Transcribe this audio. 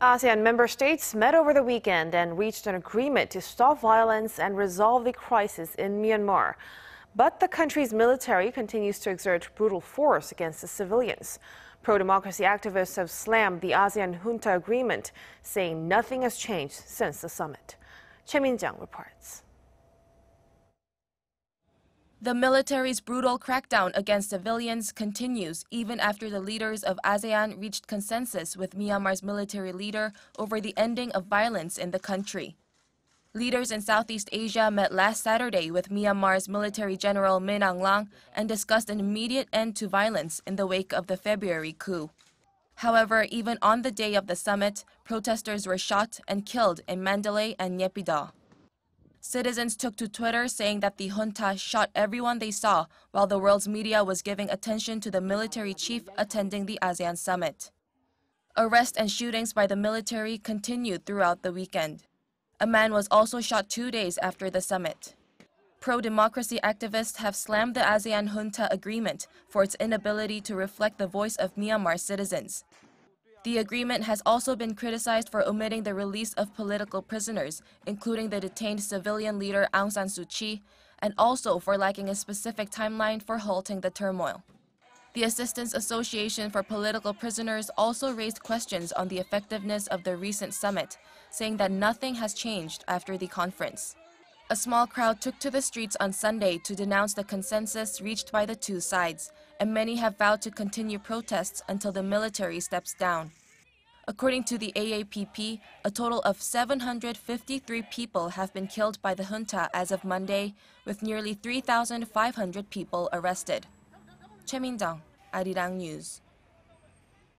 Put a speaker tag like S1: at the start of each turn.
S1: ASEAN member states met over the weekend and reached an agreement to stop violence and resolve the crisis in Myanmar. But the country's military continues to exert brutal force against the civilians. Pro democracy activists have slammed the ASEAN junta agreement, saying nothing has changed since the summit. Choi Min-jung reports.
S2: The military's brutal crackdown against civilians continues even after the leaders of ASEAN reached consensus with Myanmar's military leader over the ending of violence in the country. Leaders in Southeast Asia met last Saturday with Myanmar's military general Min Aung Hlaing and discussed an immediate end to violence in the wake of the February coup. However, even on the day of the summit, protesters were shot and killed in Mandalay and Naypyidaw. Citizens took to Twitter saying that the junta shot everyone they saw while the world's media was giving attention to the military chief attending the ASEAN summit. Arrests and shootings by the military continued throughout the weekend. A man was also shot two days after the summit. Pro-democracy activists have slammed the ASEAN junta agreement for its inability to reflect the voice of Myanmar citizens. The agreement has also been criticized for omitting the release of political prisoners, including the detained civilian leader Aung San Suu Kyi, and also for lacking a specific timeline for halting the turmoil. The Assistance Association for Political Prisoners also raised questions on the effectiveness of the recent summit, saying that nothing has changed after the conference. A small crowd took to the streets on Sunday to denounce the consensus reached by the two sides, and many have vowed to continue protests until the military steps down. According to the AAPP, a total of 753 people have been killed by the junta as of Monday, with nearly 3,500 people arrested. Choi Min-jung, Arirang News.